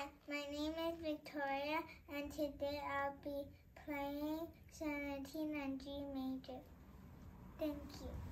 Hi, my name is Victoria, and today I'll be playing Sonatine and G major. Thank you.